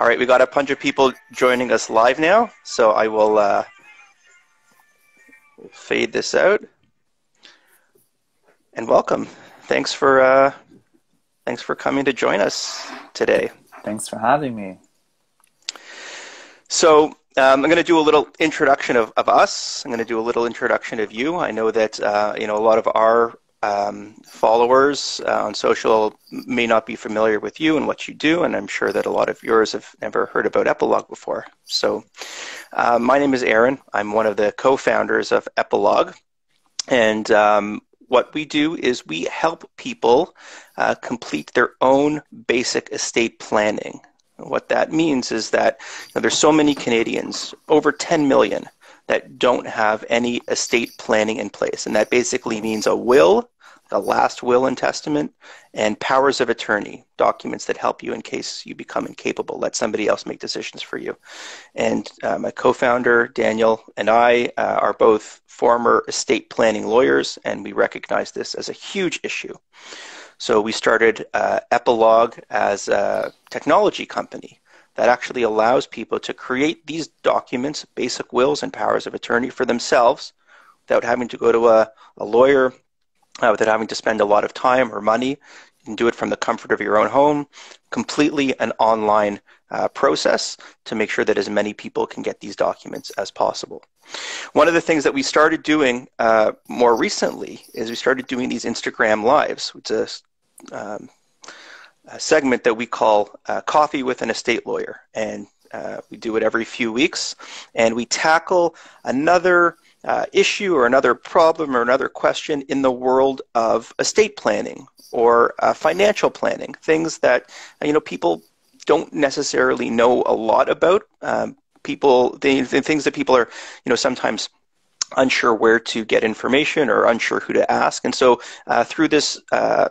All right, we got a bunch of people joining us live now, so I will uh, fade this out. And welcome. Thanks for uh, thanks for coming to join us today. Thanks for having me. So um, I'm going to do a little introduction of, of us. I'm going to do a little introduction of you. I know that uh, you know a lot of our um, followers uh, on social may not be familiar with you and what you do, and I'm sure that a lot of yours have never heard about Epilogue before. So, uh, my name is Aaron. I'm one of the co-founders of Epilogue, and um, what we do is we help people uh, complete their own basic estate planning. What that means is that you know, there's so many Canadians, over 10 million, that don't have any estate planning in place. And that basically means a will, a last will and testament, and powers of attorney, documents that help you in case you become incapable. Let somebody else make decisions for you. And uh, my co founder, Daniel, and I uh, are both former estate planning lawyers, and we recognize this as a huge issue. So we started uh, Epilogue as a technology company that actually allows people to create these documents, basic wills and powers of attorney for themselves without having to go to a, a lawyer, uh, without having to spend a lot of time or money. You can do it from the comfort of your own home, completely an online uh, process to make sure that as many people can get these documents as possible. One of the things that we started doing uh, more recently is we started doing these Instagram lives, which is um, a segment that we call uh, Coffee with an Estate Lawyer. And uh, we do it every few weeks. And we tackle another uh, issue or another problem or another question in the world of estate planning or uh, financial planning, things that you know people don't necessarily know a lot about. Um, people, the, the things that people are, you know, sometimes unsure where to get information or unsure who to ask. And so uh, through this uh,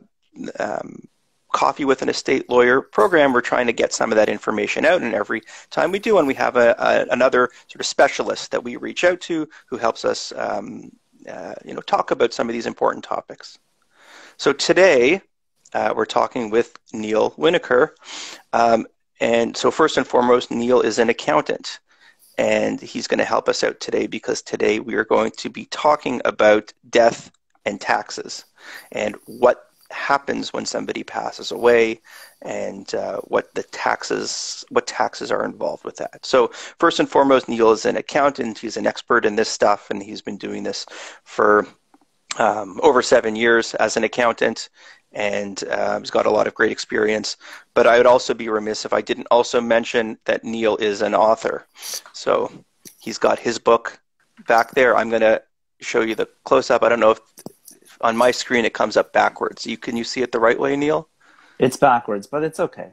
um, coffee with an estate lawyer program, we're trying to get some of that information out. And every time we do, and we have a, a another sort of specialist that we reach out to who helps us, um, uh, you know, talk about some of these important topics. So today, uh, we're talking with Neal Winokur. Um, and so first and foremost, Neal is an accountant. And he's going to help us out today because today we are going to be talking about death and taxes and what happens when somebody passes away and uh, what the taxes what taxes are involved with that. So first and foremost neal is an accountant. He's an expert in this stuff and he's been doing this for um, over seven years as an accountant and uh, he's got a lot of great experience. But i would also be remiss if i didn't also mention that neal is an author. So he's got his book back there. I'm going to show you the close up i don't know if on my screen it comes up backwards. You can you see it the right way, Neal? It's backwards, but it's okay.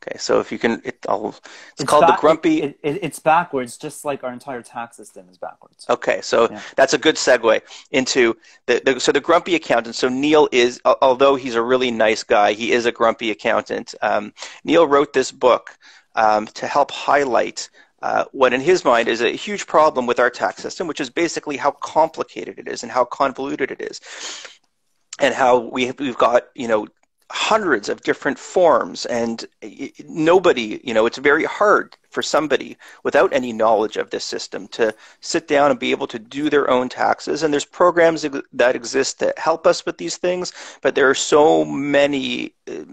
Okay, so if you can, it, it's, it's, called ba- the grumpy. It, it, it's backwards, just like our entire tax system is backwards. Okay, so yeah. that's a good segue into the, the, so the grumpy accountant. So Neal is, although he's a really nice guy, he is a grumpy accountant. Um, Neal wrote this book um, to help highlight uh, what in his mind is a huge problem with our tax system, which is basically how complicated it is and how convoluted it is, and how we we've got you know hundreds of different forms and nobody you know it's very hard for somebody without any knowledge of this system to sit down and be able to do their own taxes. And there's programs that exist that help us with these things but there are so many uh,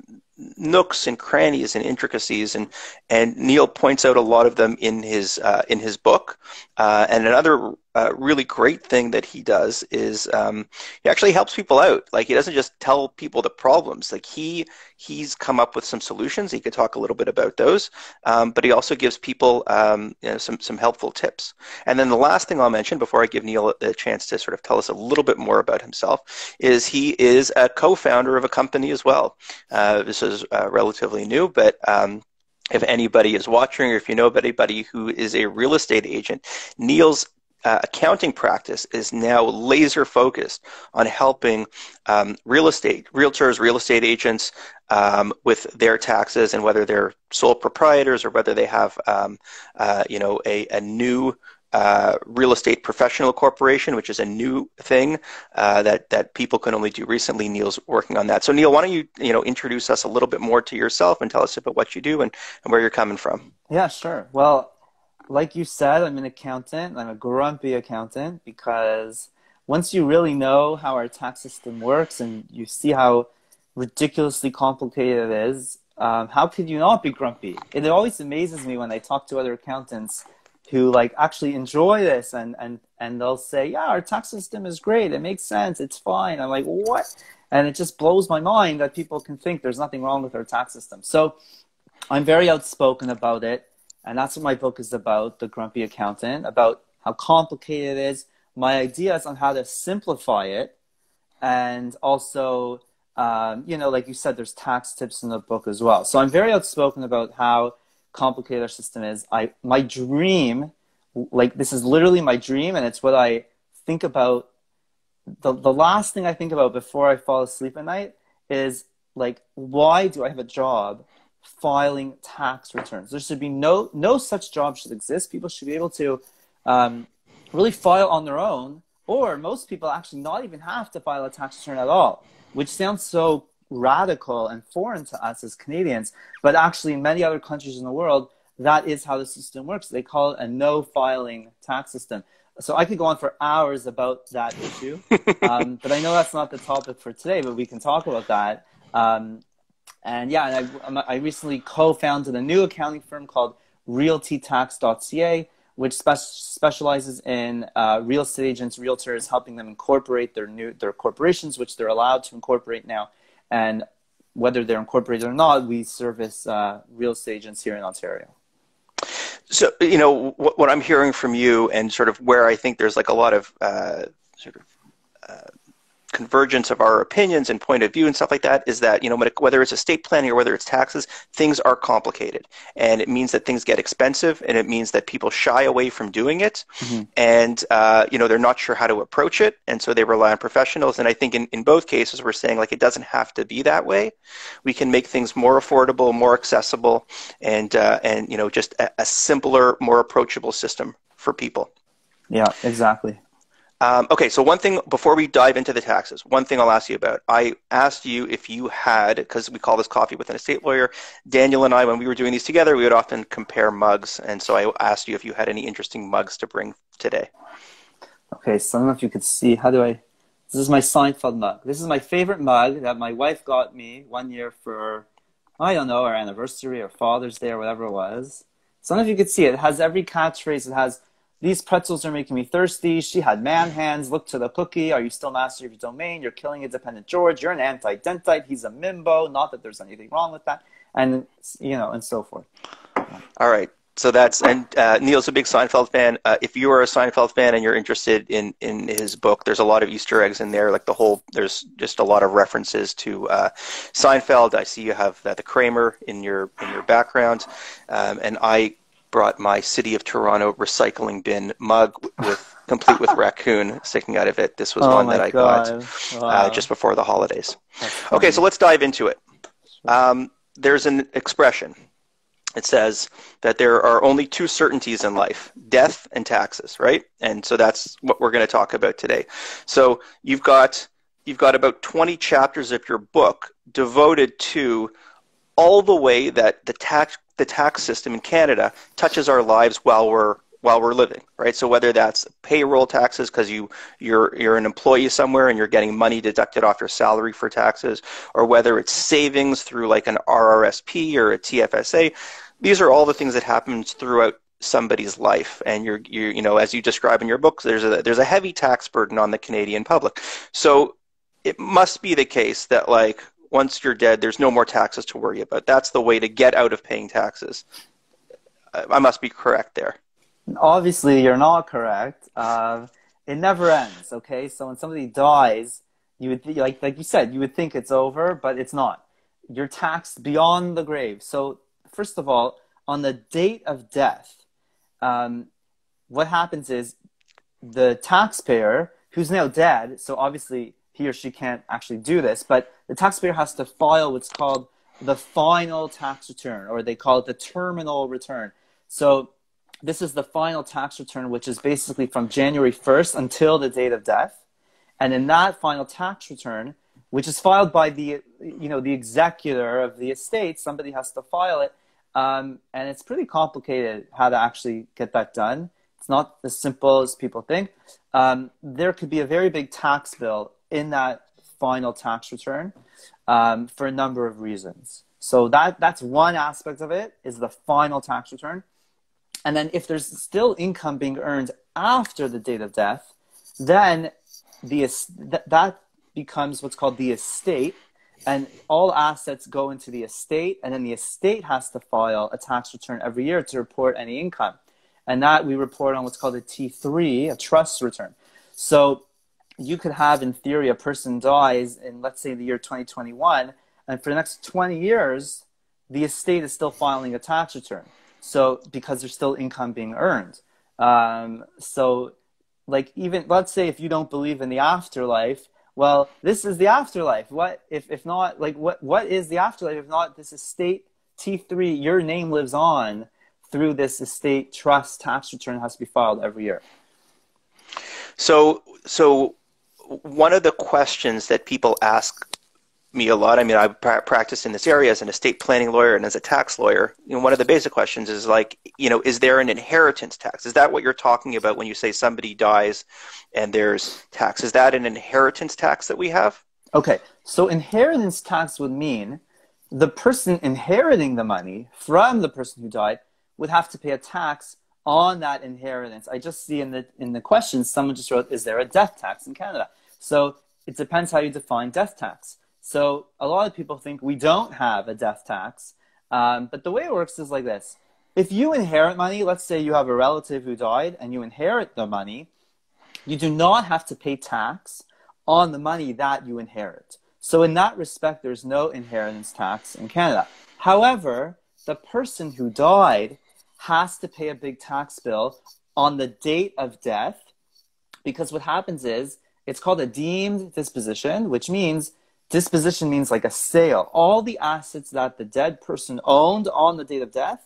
nooks and crannies and intricacies, and and Neal points out a lot of them in his uh, in his book. Uh, and another uh, really great thing that he does is um, he actually helps people out. Like he doesn't just tell people the problems. Like he he's come up with some solutions. He could talk a little bit about those, um, but he also gives people um, you know, some some helpful tips. And then the last thing I'll mention before I give Neal a, a chance to sort of tell us a little bit more about himself is he is a co-founder of a company as well. Uh, this is uh, relatively new, but um, if anybody is watching or if you know of anybody who is a real estate agent, Neal's uh, accounting practice is now laser focused on helping um, real estate realtors, real estate agents um, with their taxes and whether they're sole proprietors or whether they have um, uh, you know a, a new uh, real estate professional corporation, which is a new thing uh, that that people can only do recently. Neal's working on that. So Neal, why don't you you know introduce us a little bit more to yourself and tell us about what you do and, and where you're coming from? Yeah, sure. Well, like you said, I'm an accountant. I'm a grumpy accountant because once you really know how our tax system works and you see how ridiculously complicated it is, um, how could you not be grumpy? And It always amazes me when I talk to other accountants who like actually enjoy this and and and they'll say, "Yeah, our tax system is great. It makes sense. It's fine." I'm like, "What?" And it just blows my mind that people can think there's nothing wrong with our tax system. So I'm very outspoken about it, and that's what my book is about, The Grumpy Accountant, about how complicated it is, my ideas on how to simplify it, and also um, you know, like you said, there's tax tips in the book as well. So I'm very outspoken about how complicated our system is. I my dream, like this is literally my dream, and it's what I think about. The the last thing I think about before I fall asleep at night is like, why do I have a job filing tax returns? There should be no no such job should exist. People should be able to um, really file on their own, or most people actually not even have to file a tax return at all which sounds so radical and foreign to us as Canadians, but actually in many other countries in the world, that is how the system works. They call it a no filing tax system. So I could go on for hours about that issue, um, but I know that's not the topic for today, but we can talk about that. Um, and yeah, and I, I recently co-founded a new accounting firm called RealtyTax.ca, which spe- specializes in uh, real estate agents, realtors, helping them incorporate their new their corporations, which they're allowed to incorporate now, and whether they're incorporated or not, we service uh, real estate agents here in Ontario. So, you know, what, what, I'm hearing from you, and sort of where I think there's like a lot of uh, sort of uh, convergence of our opinions and point of view and stuff like that is that you know whether it's estate planning or whether it's taxes things are complicated. And it means that things get expensive and it means that people shy away from doing it. Mm-hmm. and uh, you know they're not sure how to approach it. And so they rely on professionals. And i think in, in both cases we're saying like it doesn't have to be that way. We can make things more affordable more accessible and uh, and you know just a, a simpler more approachable system for people. Yeah exactly um, okay, so one thing before we dive into the taxes, one thing I'll ask you about. I asked you if you had, because we call this coffee with an estate lawyer. Daniel and I, when we were doing these together, we would often compare mugs, and so I asked you if you had any interesting mugs to bring today. Okay, so I don't know if you could see. How do I? This is my Seinfeld mug. This is my favorite mug that my wife got me one year for, I don't know, our anniversary or Father's Day or whatever it was. So I don't know if you could see it. It has every catchphrase. It has these pretzels are making me thirsty. She had man hands. Look to the cookie. Are you still master of your domain? You're killing a dependent George. You're an anti-dentite. He's a mimbo. Not that there's anything wrong with that. And, you know, and so forth. All right. So that's and uh, Neal's a big Seinfeld fan. Uh, if you are a Seinfeld fan and you're interested in in his book, there's a lot of Easter eggs in there. Like the whole, there's just a lot of references to uh, Seinfeld. I see you have uh, the Kramer in your in your background, um, and I brought my City of Toronto recycling bin mug with complete with raccoon sticking out of it. This was oh one that I God. got uh, wow. uh, just before the holidays. Okay, so let's dive into it. Um, there's an expression. It says that there are only two certainties in life death and taxes, right? And so that's what we're going to talk about today. So you've got you've got about 20 chapters of your book devoted to all the way that the tax the tax system in Canada touches our lives while we're while we're living, right? So whether that's payroll taxes because you you're you're an employee somewhere and you're getting money deducted off your salary for taxes, or whether it's savings through like an RRSP or a TFSA, these are all the things that happens throughout somebody's life and you're you you know as you describe in your book there's a there's a heavy tax burden on the Canadian public. So it must be the case that like once you're dead, there's no more taxes to worry about. That's the way to get out of paying taxes. I must be correct there. Obviously, you're not correct. Uh, it never ends. Okay, so when somebody dies, you would th- like like you said, you would think it's over, but it's not. You're taxed beyond the grave. So first of all, on the date of death, um, what happens is the taxpayer who's now dead. So obviously he or she can't actually do this, but the taxpayer has to file what's called the final tax return, or they call it the terminal return. So this is the final tax return, which is basically from January 1st until the date of death. And in that final tax return, which is filed by the, you know, the executor of the estate, somebody has to file it. Um, and it's pretty complicated how to actually get that done. It's not as simple as people think. Um, there could be a very big tax bill in that final tax return um, for a number of reasons. So that that's one aspect of it is the final tax return. And then if there's still income being earned after the date of death, then the that becomes what's called the estate and all assets go into the estate and then the estate has to file a tax return every year to report any income and that we report on what's called a t3 a trust return so you could have in theory a person dies in let's say the year 2021 and for the next 20 years the estate is still filing a tax return. So because there's still income being earned. Um, so like even let's say if you don't believe in the afterlife well this is the afterlife. What if, if not like what what is the afterlife if not this estate t3 your name lives on through this estate trust tax return has to be filed every year? So so one of the questions that people ask me a lot. I mean, I practice in this area as an estate planning lawyer and as a tax lawyer. You know, one of the basic questions is like, you know, is there an inheritance tax? Is that what you're talking about when you say somebody dies and there's tax? Is that an inheritance tax that we have? Okay, so inheritance tax would mean the person inheriting the money from the person who died would have to pay a tax on that inheritance. I just see in the in the questions someone just wrote, "Is there a death tax in Canada?" So it depends how you define death tax. So a lot of people think we don't have a death tax, um, but the way it works is like this: if you inherit money, let's say you have a relative who died and you inherit the money, you do not have to pay tax on the money that you inherit. So in that respect, there's no inheritance tax in Canada. However, the person who died has to pay a big tax bill on the date of death because what happens is it's called a deemed disposition, which means Disposition means like a sale. All the assets that the dead person owned on the date of death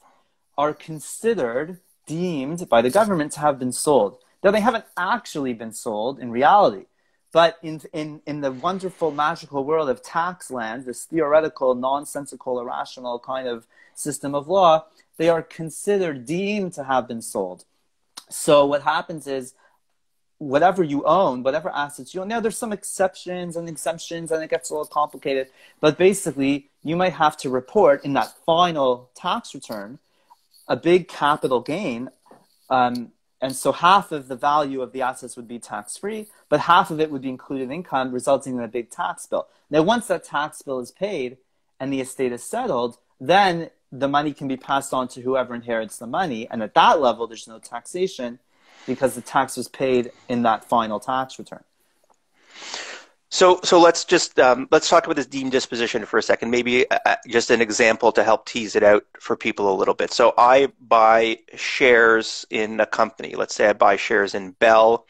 are considered deemed by the government to have been sold. Though they haven't actually been sold in reality. But in, in, in the wonderful, magical world of tax land, this theoretical, nonsensical, irrational kind of system of law, they are considered deemed to have been sold. So what happens is whatever you own, whatever assets you own. Now, there's some exceptions and exemptions, and it gets a little complicated. But basically, you might have to report in that final tax return a big capital gain. Um, and so half of the value of the assets would be tax free, but half of it would be included in income, resulting in a big tax bill. Now, once that tax bill is paid and the estate is settled, then the money can be passed on to whoever inherits the money. And at that level, there's no taxation because the tax was paid in that final tax return. So, so let's just um, let's talk about this deemed disposition for a second. Maybe uh, uh, just an example to help tease it out for people a little bit. So, I buy shares in a company. Let's say I buy shares in Bell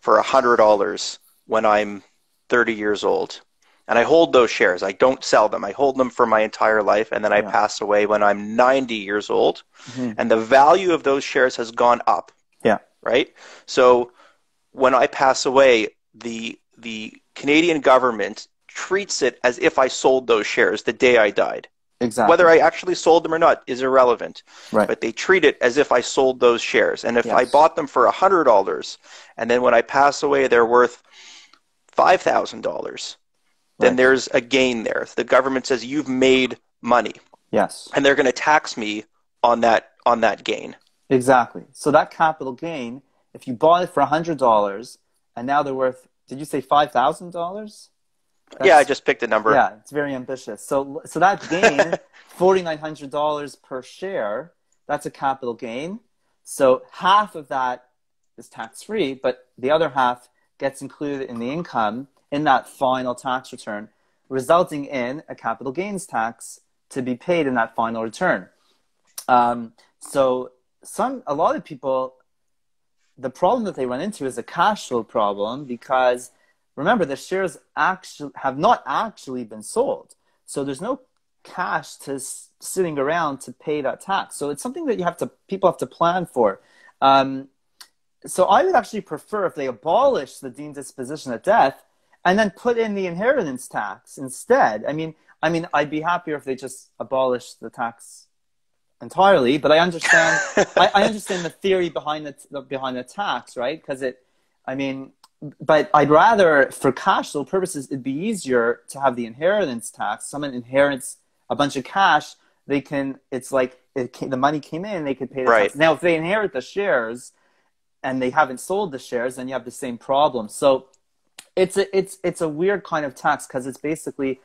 for hundred dollars when I'm 30 years old, and I hold those shares. I don't sell them. I hold them for my entire life, and then I yeah. pass away when I'm 90 years old, mm-hmm. and the value of those shares has gone up. Yeah. Right. So when I pass away, the the Canadian government treats it as if I sold those shares the day I died. Exactly. Whether I actually sold them or not is irrelevant. Right. But they treat it as if I sold those shares. And if yes. I bought them for $100 and then when I pass away they're worth $5,000, then right. there's a gain there. The government says you've made money. Yes. And they're going to tax me on that on that gain. Exactly. So that capital gain, if you bought it for hundred dollars and now they're worth, did you say five thousand dollars? Yeah, I just picked a number. Yeah, it's very ambitious. So so that gain, forty nine hundred dollars per share. That's a capital gain. So half of that is tax free, but the other half gets included in the income in that final tax return, resulting in a capital gains tax to be paid in that final return. Um, so some a lot of people the problem that they run into is a cash flow problem because remember the shares actually have not actually been sold so there's no cash to sitting around to pay that tax. So it's something that you have to people have to plan for. Um, so I would actually prefer if they abolish the deemed disposition at death and then put in the inheritance tax instead. I mean, I mean, I'd be happier if they just abolished the tax entirely, but I understand. I, I, understand the theory behind the behind the tax, right? Because it, I mean, but I'd rather, for cash flow purposes, it'd be easier to have the inheritance tax. Someone inherits a bunch of cash, they can. It's like it came, the money came in, they could pay the right. tax. Now, if they inherit the shares and they haven't sold the shares, then you have the same problem. So it's a it's it's a weird kind of tax because it's basically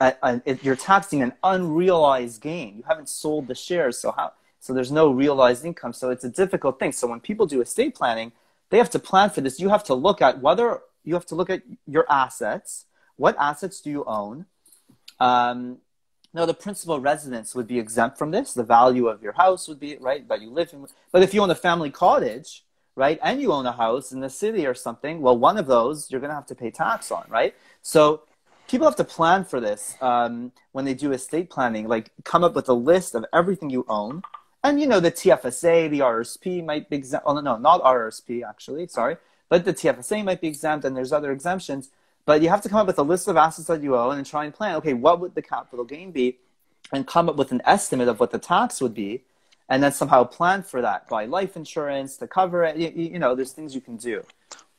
a, a, it, you're taxing an unrealized gain. You haven't sold the shares, so how? So there's no realized income. So it's a difficult thing. So when people do estate planning, they have to plan for this. You have to look at whether you have to look at your assets. What assets do you own? Um, now, the principal residence would be exempt from this. The value of your house would be right that you live in. But if you own a family cottage, right, and you own a house in the city or something, well, one of those you're going to have to pay tax on, right? So people have to plan for this um, when they do estate planning. Like, come up with a list of everything you own, and you know the TFSA, the RRSP might be exempt. Oh no, not RRSP actually. Sorry, but the TFSA might be exempt, and there's other exemptions. But you have to come up with a list of assets that you own and try and plan. Okay, what would the capital gain be, and come up with an estimate of what the tax would be, and then somehow plan for that. Buy life insurance to cover it. You, you know, there's things you can do.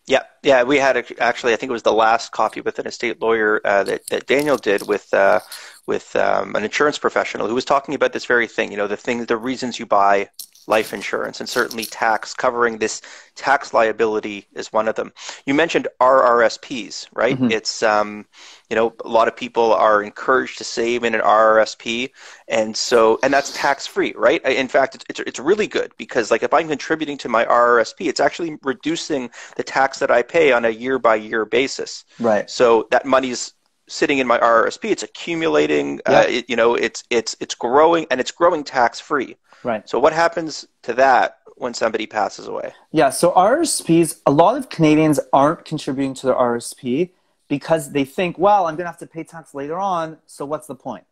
Yeah, yeah, we had a, actually. I think it was the last coffee with an estate lawyer uh, that that Daniel did with uh, with um, an insurance professional who was talking about this very thing. You know, the thing, the reasons you buy life insurance, and certainly tax covering this tax liability is one of them. You mentioned RRSPs, right? Mm-hmm. It's um, you know a lot of people are encouraged to save in an RRSP, and so and that's tax free, right? In fact, it's, it's it's really good because like if I'm contributing to my RRSP, it's actually reducing the tax that I pay on a year by year basis. Right. So that money's sitting in my RRSP. It's accumulating. Uh, yep. Uh, it, you know, it's it's it's growing and it's growing tax free. Right. So what happens to that when somebody passes away? Yeah. So RSPs, a lot of Canadians aren't contributing to their RSP because they think, well, I'm going to have to pay tax later on. So what's the point?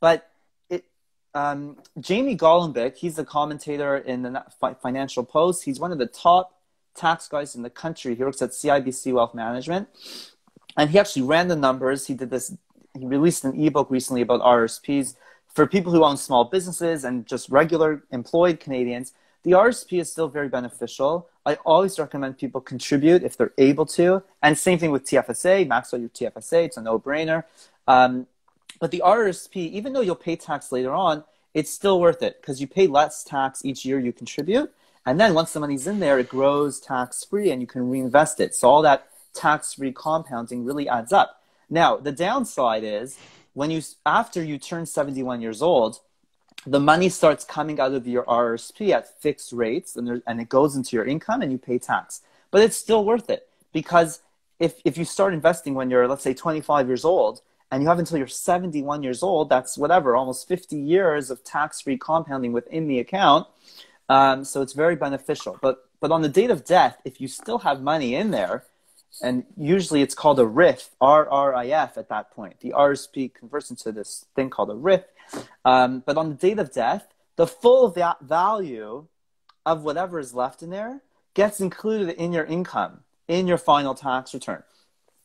But it, um, Jamie Golombek, he's a commentator in the Financial Post. He's one of the top tax guys in the country. He works at CIBC Wealth Management and he actually ran the numbers. He did this. He released an ebook recently about RSPs for people who own small businesses and just regular employed Canadians. The RSP is still very beneficial. I always recommend people contribute if they're able to. And same thing with TFSA. Max out your TFSA. It's a no-brainer. Um, but the RSP, even though you'll pay tax later on, it's still worth it because you pay less tax each year you contribute. And then once the money's in there, it grows tax free and you can reinvest it. So all that tax-free compounding really adds up. Now, the downside is when you after you turn 71 years old, the money starts coming out of your RSP at fixed rates and, there, and it goes into your income and you pay tax. But it's still worth it because if, if you start investing when you're, let's say, 25 years old and you have until you're 71 years old, that's whatever, almost 50 years of tax free compounding within the account. Um, so it's very beneficial. But, but on the date of death, if you still have money in there, and usually it's called a RIF, R-R-I-F at that point. The R's RSP converts into this thing called a RIF. Um, but on the date of death, the full va- value of whatever is left in there gets included in your income, in your final tax return.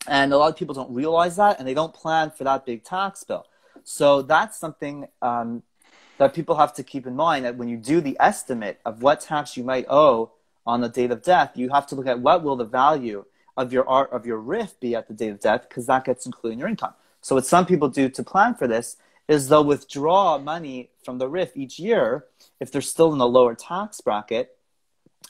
And a lot of people don't realize that and they don't plan for that big tax bill. So that's something um, that people have to keep in mind that when you do the estimate of what tax you might owe on the date of death, you have to look at what will the value of your art of your RIF be at the date of death because that gets included in your income. So what some people do to plan for this is they'll withdraw money from the RIF each year if they're still in the lower tax bracket.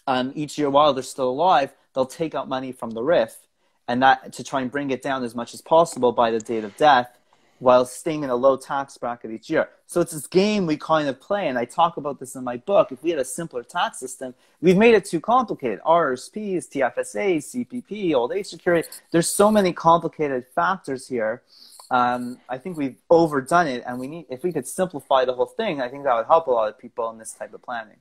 Um, each year while they're still alive, they'll take out money from the RIF and that to try and bring it down as much as possible by the date of death while staying in a low tax bracket each year. So it's this game we kind of play, and I talk about this in my book. If we had a simpler tax system, we've made it too complicated. RSPs, TFSA, CPP, old age security. There's so many complicated factors here. Um, I think we've overdone it, and we need. If we could simplify the whole thing, I think that would help a lot of people in this type of planning.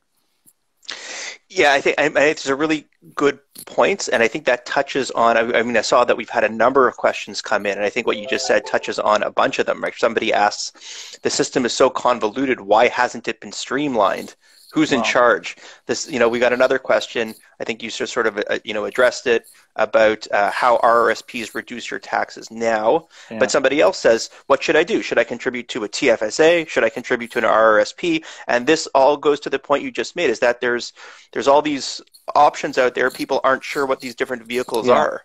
Yeah, I think, I, think it's a really good points, point, and I think that touches on. I, I, mean, I saw that we've had a number of questions come in, and I think what you just said touches on a bunch of them. Right? Somebody asks, "The system is so convoluted. Why hasn't it been streamlined?" Who's wow. in charge? This, you know, we got another question. I think you sort of, uh, you know, addressed it about uh, how RRSPs reduce your taxes now. Yeah. But somebody else says, what should I do? Should I contribute to a TFSA? Should I contribute to an RRSP? And this all goes to the point you just made: is that there's there's all these options out there. People aren't sure what these different vehicles yeah. are.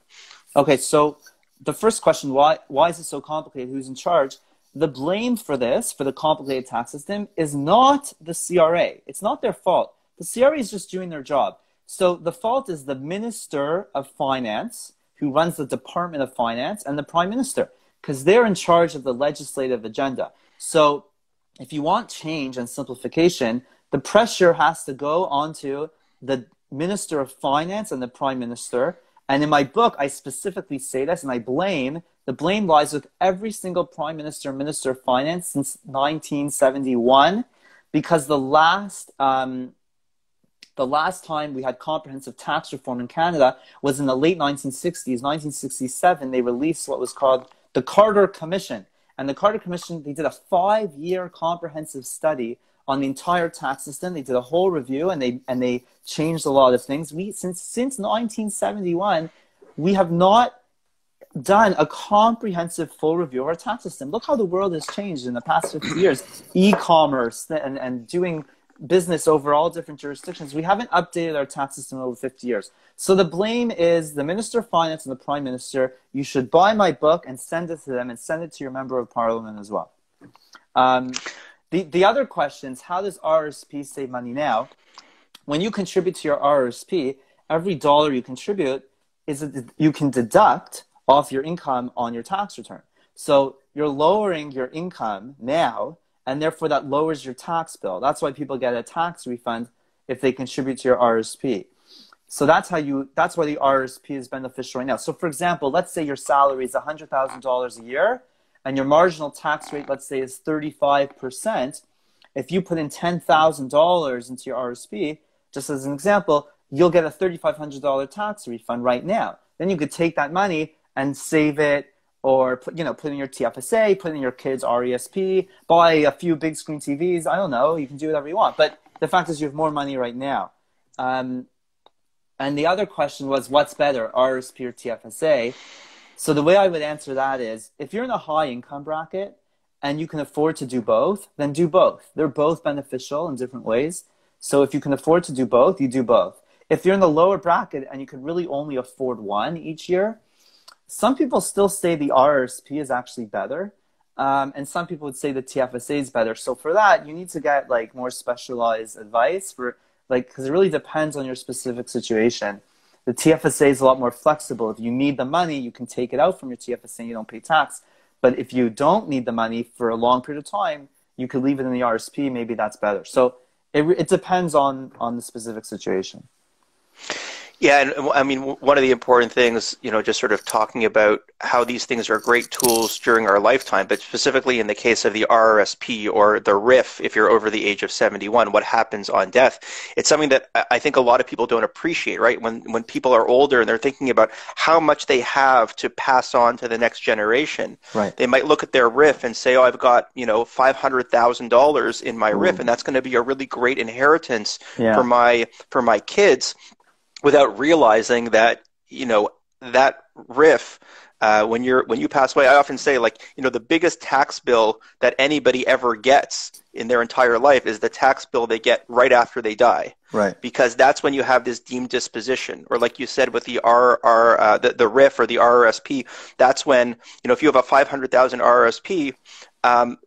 Okay, so the first question: why why is it so complicated? Who's in charge? The blame for this, for the complicated tax system, is not the CRA. It's not their fault. The CRA is just doing their job. So the fault is the Minister of Finance, who runs the Department of Finance, and the Prime Minister, because they're in charge of the legislative agenda. So if you want change and simplification, the pressure has to go onto the Minister of Finance and the Prime Minister. And in my book, I specifically say this, and I blame the blame lies with every single prime minister and minister of finance since 1971, because the last um, the last time we had comprehensive tax reform in Canada was in the late 1960s. 1967, they released what was called the Carter Commission, and the Carter Commission they did a five-year comprehensive study on the entire tax system. They did a whole review, and they and they changed a lot of things. We since since 1971, we have not done a comprehensive full review of our tax system. Look how the world has changed in the past 50 years. E-commerce and, and doing business over all different jurisdictions. We haven't updated our tax system over 50 years. So the blame is the Minister of Finance and the Prime Minister. You should buy my book and send it to them and send it to your Member of Parliament as well. Um, the, the other questions, how does RSP save money now? When you contribute to your RSP, every dollar you contribute is a, you can deduct off your income on your tax return. So you're lowering your income now, and therefore that lowers your tax bill. That's why people get a tax refund if they contribute to your RSP. So that's how you. That's why the RSP is beneficial right now. So for example, let's say your salary is hundred thousand dollars a year, and your marginal tax rate, let's say, is thirty-five percent. If you put in ten thousand dollars into your RSP, just as an example, you'll get a thirty-five hundred dollar tax refund right now. Then you could take that money and save it or put you know put in your TFSA, put in your kids RESP, buy a few big screen TVs. I don't know. You can do whatever you want. But the fact is, you have more money right now. Um, and the other question was, what's better, RSP or TFSA? So the way I would answer that is, if you're in a high income bracket and you can afford to do both, then do both. They're both beneficial in different ways. So if you can afford to do both, you do both. If you're in the lower bracket and you can really only afford one each year, some people still say the RRSP is actually better. Um, and some people would say the TFSA is better. So for that, you need to get like more specialized advice for like because it really depends on your specific situation. The TFSA is a lot more flexible. If you need the money, you can take it out from your TFSA and you don't pay tax. But if you don't need the money for a long period of time, you could leave it in the RSP. Maybe that's better. So it, it depends on on the specific situation. Yeah, and I mean, one of the important things, you know, just sort of talking about how these things are great tools during our lifetime, but specifically in the case of the RRSP or the RIF, if you're over the age of 71, what happens on death? It's something that I think a lot of people don't appreciate, right? When when people are older and they're thinking about how much they have to pass on to the next generation, right. they might look at their RIF and say, "Oh, I've got you know five hundred thousand dollars in my Ooh. RIF, mm. and that's going to be a really great inheritance yeah. for my for my kids." Without realizing that you know that RIF uh, when you're when you pass away i often say like you know the biggest tax bill that anybody ever gets in their entire life is the tax bill they get right after they die. Right. Because that's when you have this deemed disposition. Or like you said with the rr uh, the, the RIF or the rrsp that's when you know if you have a 500000 rrsp um,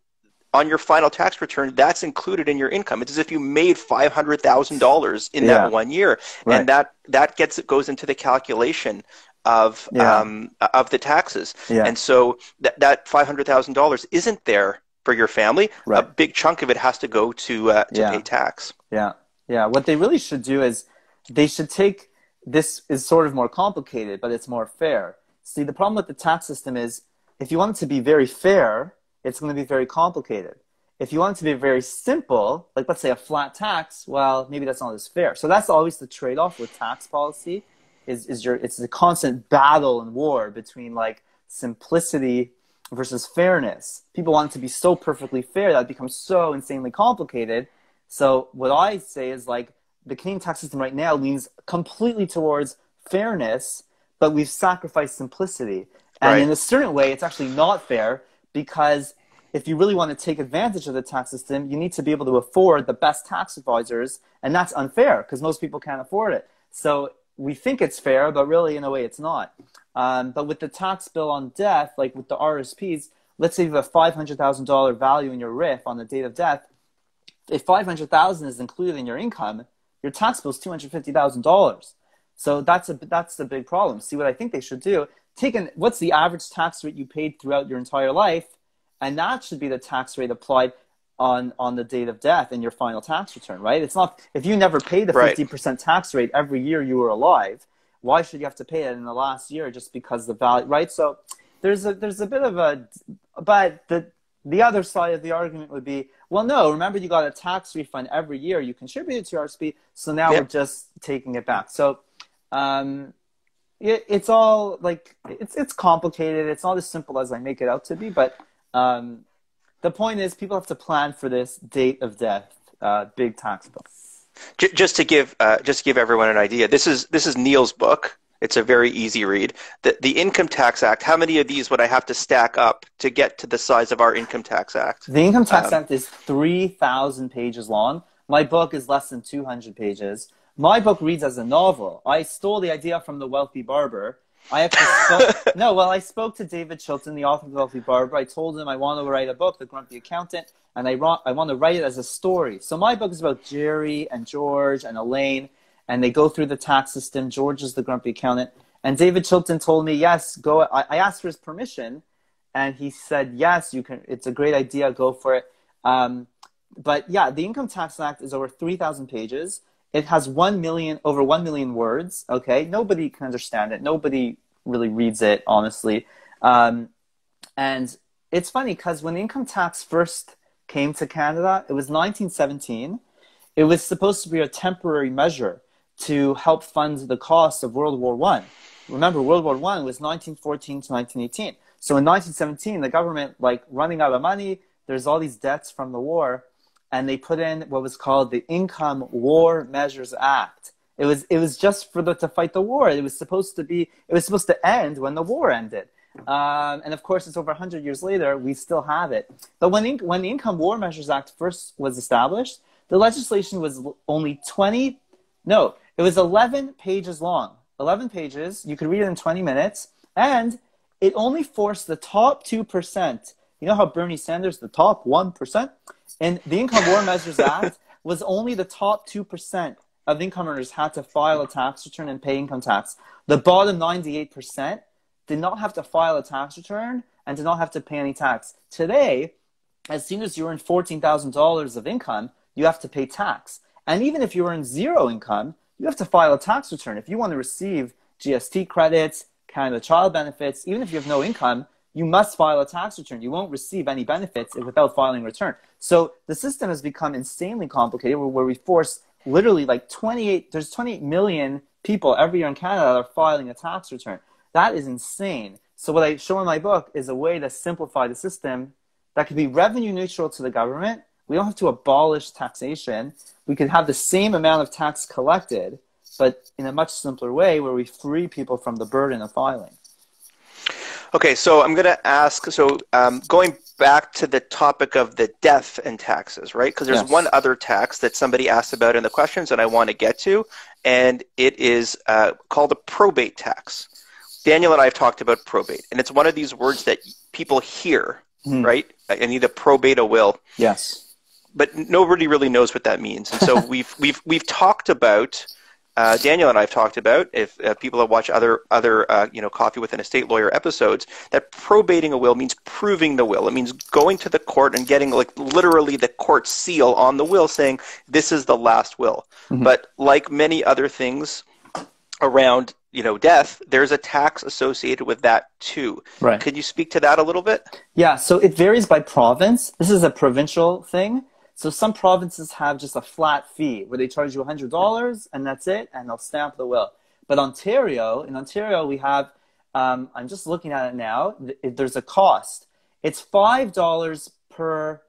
on your final tax return, that's included in your income. It's as if you made five hundred thousand dollars in yeah. that one year, right. and that that gets goes into the calculation of yeah. um, of the taxes. Yeah. And so that that five hundred thousand dollars isn't there for your family. Right. A big chunk of it has to go to uh, to pay tax. Yeah, yeah. What they really should do is they should take this is sort of more complicated, but it's more fair. See, the problem with the tax system is if you want it to be very fair it's going to be very complicated. if you want it to be very simple, like let's say a flat tax, well, maybe that's not as fair. So that's always the trade-off with tax policy is, is your, it's a constant battle and war between like simplicity versus fairness. People want it to be so perfectly fair that it becomes so insanely complicated. So what I say is like the Canadian tax system right now leans completely towards fairness, but we've sacrificed simplicity. And right. in a certain way, it's actually not fair because if you really want to take advantage of the tax system, you need to be able to afford the best tax advisors, and that's unfair because most people can't afford it. So we think it's fair, but really, in a way, it's not. Um, but with the tax bill on death, like with the RSPs, let's say you have a five hundred thousand dollar value in your RIF on the date of death. If five hundred thousand is included in your income, your tax bill is two hundred fifty thousand dollars. So that's a that's the big problem. See what I think they should do? Take an, what's the average tax rate you paid throughout your entire life, and that should be the tax rate applied on on the date of death in your final tax return, right? It's not if you never paid the fifty right. percent tax rate every year you were alive, why should you have to pay it in the last year just because the value, right? So there's a there's a bit of a, but the the other side of the argument would be, well, no, remember you got a tax refund every year you contributed to RSP, so now yep. we're just taking it back. So um, it, it's all like it's it's complicated. It's not as simple as I make it out to be, but um, the point is, people have to plan for this date of death, uh, big tax bill. Just to give uh, just to give everyone an idea, this is this is Neal's book. It's a very easy read. The, the Income Tax Act. How many of these would I have to stack up to get to the size of our Income Tax Act? The Income Tax um, Act is three thousand pages long. My book is less than two hundred pages. My book reads as a novel. I stole the idea from the Wealthy Barber I actually spoke. no, well, I spoke to David Chilton, the author of The Wealthy Barber. I told him I want to write a book, The Grumpy Accountant, and I want I want to write it as a story. So my book is about Jerry and George and Elaine, and they go through the tax system. George is the grumpy accountant, and David Chilton told me, "Yes, go." I, I asked for his permission, and he said, "Yes, you can. It's a great idea. Go for it." Um, but yeah, the Income Tax Act is over three thousand pages. It has one million, over one million words. Okay, nobody can understand it. Nobody really reads it honestly. Um, and it's funny because when income tax first came to Canada, it was 1917. It was supposed to be a temporary measure to help fund the cost of World War One. Remember, World War One was 1914 to 1918. So in 1917, the government like running out of money. There's all these debts from the war and they put in what was called the Income War Measures Act. It was it was just for the to fight the war. It was supposed to be it was supposed to end when the war ended. Um, and of course, it's over 100 years later, we still have it. But when, in, when the Income War Measures Act first was established, the legislation was only 20, no, it was 11 pages long. 11 pages, you could read it in 20 minutes, and it only forced the top 2%. You know how Bernie Sanders, the top 1%? And the Income War Measures Act was only the top 2% of income earners had to file a tax return and pay income tax. The bottom 98% did not have to file a tax return and did not have to pay any tax. Today, as soon as you earn $14,000 of income, you have to pay tax. And even if you earn zero income, you have to file a tax return. If you want to receive GST credits, Canada Child benefits, even if you have no income, you must file a tax return. You won't receive any benefits without filing a return. So the system has become insanely complicated where we force literally like 28, there's 28 million people every year in Canada that are filing a tax return. That is insane. So what I show in my book is a way to simplify the system that could be revenue neutral to the government. We don't have to abolish taxation. We could have the same amount of tax collected, but in a much simpler way where we free people from the burden of filing. Okay, so I'm going to ask. So um, going back to the topic of the death and taxes, right? Because there's yes. one other tax that somebody asked about in the questions that I want to get to, and it is uh, called a probate tax. Daniel and I have talked about probate, and it's one of these words that people hear, mm. right? I need a probate a will. Yes. But nobody really knows what that means, and so we've we've we've talked about uh, Daniel and I have talked about, if uh, people have watched other other uh, you know coffee with an estate lawyer episodes, that probating a will means proving the will. It means going to the court and getting like literally the court seal on the will, saying this is the last will. Mm-hmm. But like many other things, around you know death there's a tax associated with that too right could you speak to that a little bit yeah so it varies by province this is a provincial thing so some provinces have just a flat fee where they charge you $100 and that's it and they'll stamp the will but ontario in ontario we have um, i'm just looking at it now there's a cost it's $5 per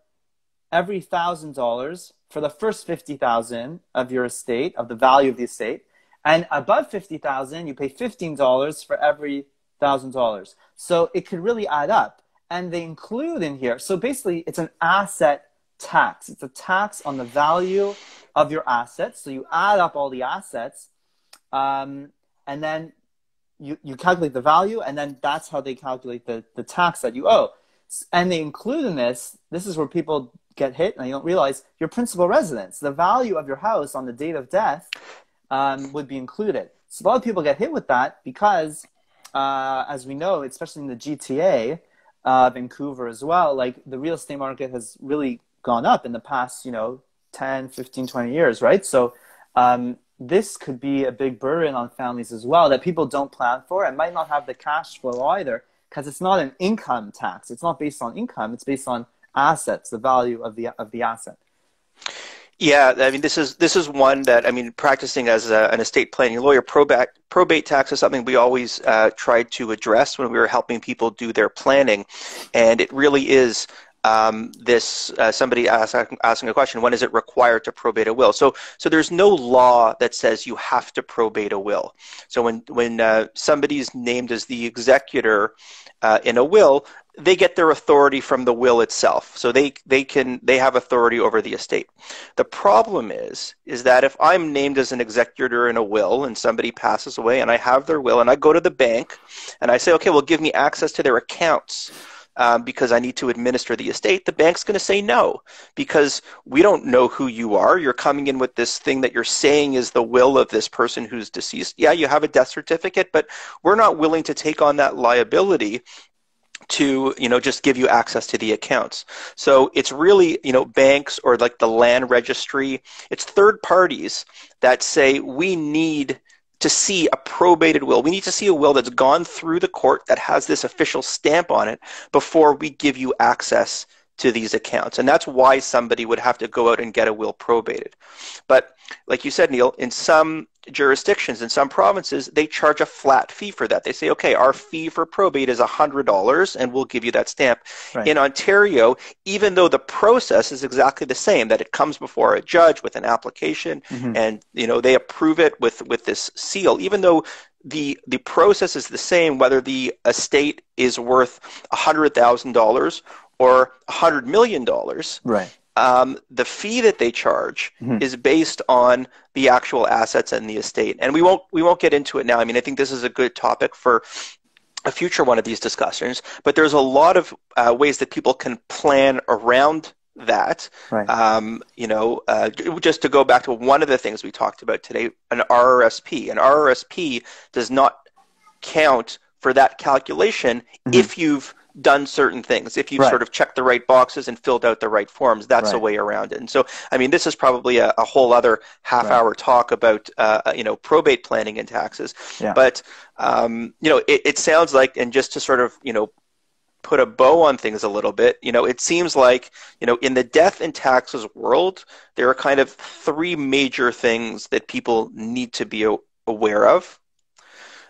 every $1000 for the first 50000 of your estate of the value of the estate and above 50000 you pay $15 for every $1,000. So it could really add up. And they include in here, so basically it's an asset tax. It's a tax on the value of your assets. So you add up all the assets, um, and then you, you calculate the value, and then that's how they calculate the, the tax that you owe. And they include in this, this is where people get hit and you don't realize your principal residence, the value of your house on the date of death um, would be included. So a lot of people get hit with that because, uh, as we know, especially in the GTA, uh, Vancouver as well, like the real estate market has really gone up in the past, you know, 10, 15, 20 years, right? So um, this could be a big burden on families as well that people don't plan for and might not have the cash flow either because it's not an income tax. It's not based on income. It's based on assets, the value of the of the asset. Yeah, I mean, this is this is one that I mean, practicing as a, an estate planning lawyer, probate probate tax is something we always uh, tried to address when we were helping people do their planning, and it really is um, this uh, somebody ask, asking a question when is it required to probate a will? So so there's no law that says you have to probate a will. So when when uh, somebody's named as the executor uh, in a will they get their authority from the will itself. So they they can they have authority over the estate. The problem is is that if i'm named as an executor in a will and somebody passes away and i have their will and i go to the bank and i say okay well give me access to their accounts um, because I need to administer the estate, the bank's going to say no because we don't know who you are. You're coming in with this thing that you're saying is the will of this person who's deceased. Yeah, you have a death certificate, but we're not willing to take on that liability to you know just give you access to the accounts so it's really you know banks or like the land registry it's third parties that say we need to see a probated will. We need to see a will that's gone through the court that has this official stamp on it before we give you access to these accounts. And that's why somebody would have to go out and get a will probated. But like you said, Neal, in some jurisdictions, in some provinces, they charge a flat fee for that. They say, okay, our fee for probate is $100 and we'll give you that stamp. Right. In Ontario, even though the process is exactly the same, that it comes before a judge with an application mm-hmm. and, you know, they approve it with, with this seal, even though the the process is the same whether the estate is worth $100,000 or $100 million. Right. Um, the fee that they charge mm-hmm. is based on the actual assets and the estate, and we won't we won't get into it now. I mean, I think this is a good topic for a future one of these discussions. But there's a lot of uh, ways that people can plan around that. Right. Um, you know, uh, just to go back to one of the things we talked about today, an RRSP. An RRSP does not count for that calculation mm-hmm. if you've done certain things, if you've right. sort of checked the right boxes and filled out the right forms, that's right. a way around it. And so, I mean, this is probably a, a whole other half right. hour talk about, uh, you know, probate planning and taxes. Yeah. But, um, you know, it, it sounds like, and just to sort of, you know, put a bow on things a little bit, you know, it seems like, you know, in the death and taxes world, there are kind of three major things that people need to be aware of.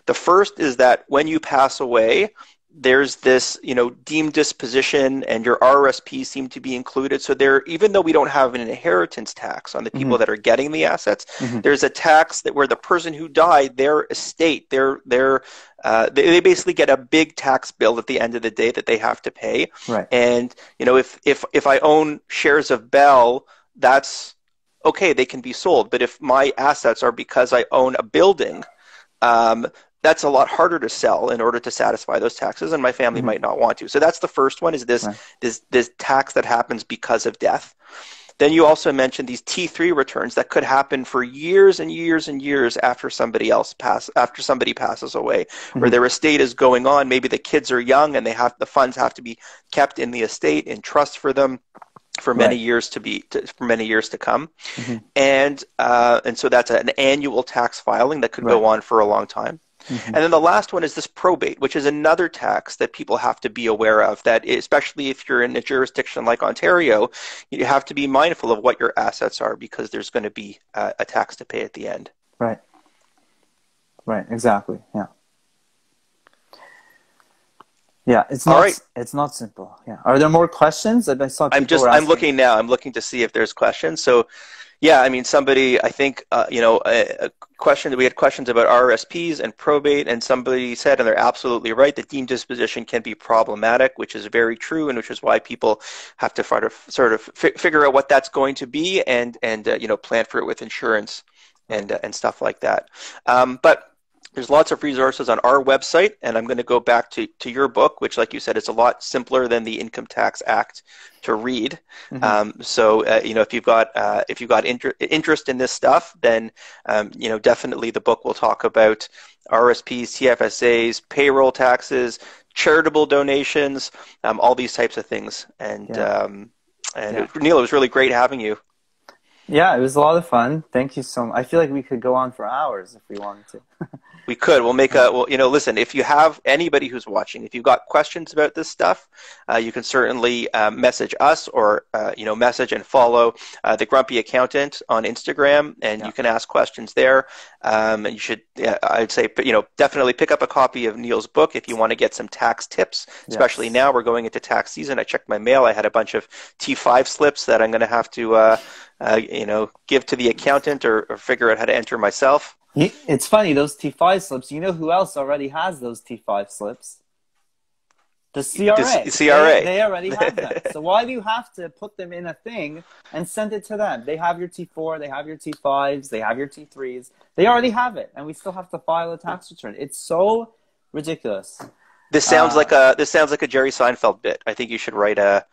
The first is that when you pass away, there's this, you know, deemed disposition and your RRSP seem to be included. So there, even though we don't have an inheritance tax on the people mm-hmm. that are getting the assets, mm-hmm. there's a tax that where the person who died, their estate, their their uh, they, they basically get a big tax bill at the end of the day that they have to pay. Right. And you know, if if if I own shares of Bell, that's okay. They can be sold. But if my assets are because I own a building, um, that's a lot harder to sell in order to satisfy those taxes and my family mm-hmm. might not want to so that's the first one is this right. this this tax that happens because of death then you also mentioned these T3 returns that could happen for years and years and years after somebody else pass after somebody passes away, mm-hmm. where their estate is going on. Maybe the kids are young and they have the funds have to be kept in the estate in trust for them. for many Right. years to be to, for many years to come, Mhm. and uh, and so that's an annual tax filing that could go on for a long time. Mhm. And then the last one is this probate, which is another tax that people have to be aware of. That especially if you're in a jurisdiction like Ontario, you have to be mindful of what your assets are because there's going to be uh, a tax to pay at the end. Right. Right. Exactly. Yeah. Yeah. It's not. right. It's not simple. Yeah. Are there more questions? I saw. I'm just I'm looking now. I'm looking to see if there's questions. So, yeah, I mean, somebody I think uh, you know a, a question that we had questions about RSPs and probate, and somebody said, and they're absolutely right, that deemed disposition can be problematic, which is very true, and which is why people have to sort of sort of fi- figure out what that's going to be and and uh, you know plan for it with insurance and uh, and stuff like that. Um, but there's lots of resources on our website, and I'm going to go back to, to your book, which, like you said, is a lot simpler than the Income Tax Act to read. Mhm. Um, so, uh, you know, if you've got uh, if you've got inter- interest in this stuff, then um, you know definitely the book will talk about RSPs, TFSAs, payroll taxes, charitable donations, um, all these types of things. And Yeah. um, and Yeah. Neal, it was really great having you. Yeah, it was a lot of fun. Thank you so much. I feel like we could go on for hours if we wanted to. We could. We'll make a. Well, you know, listen. If you have anybody who's watching, if you've got questions about this stuff, uh, you can certainly uh, message us or uh, you know message and follow uh, the Grumpy Accountant on Instagram, and Yeah. you can ask questions there. Um, and you should, yeah, I'd say, you know, definitely pick up a copy of Neal's book if you want to get some tax tips. Especially Yes. now we're going into tax season. I checked my mail. I had a bunch of T5 slips that I'm going to have to, uh, uh, you know, give to the accountant or, or figure out how to enter myself. It's funny those T5 slips. You know who else already has those T5 slips? The CRA. The CRA. They, they already have them. so why do you have to put them in a thing and send it to them? They have your T4, they have your T5s, they have your T3s. They already have it, and we still have to file a tax return. It's so ridiculous. This sounds Uh, like a this sounds like a Jerry Seinfeld bit. I think you should write a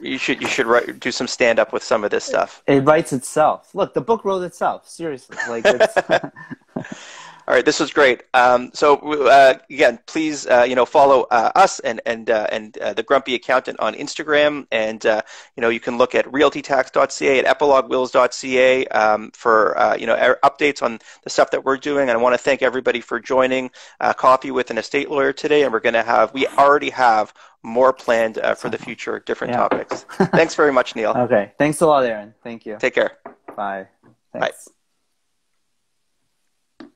you should you should write do some stand up with some of this stuff. It writes itself. Look, the book wrote itself. Seriously, like it's. All right, this was great. Um, so uh, again, please uh, you know follow uh, us and and uh, and uh, the Grumpy Accountant on Instagram, and uh, you know you can look at realtytax.ca at epiloguewills.ca um, for uh, you know er- updates on the stuff that we're doing. And I want to thank everybody for joining uh, Coffee with an Estate Lawyer today. And we're going to have we already have more planned uh, for the future, different Yeah. topics. Thanks very much, Neal. okay. Thanks a lot, Aaron. Thank you. Take care. Bye. Thanks.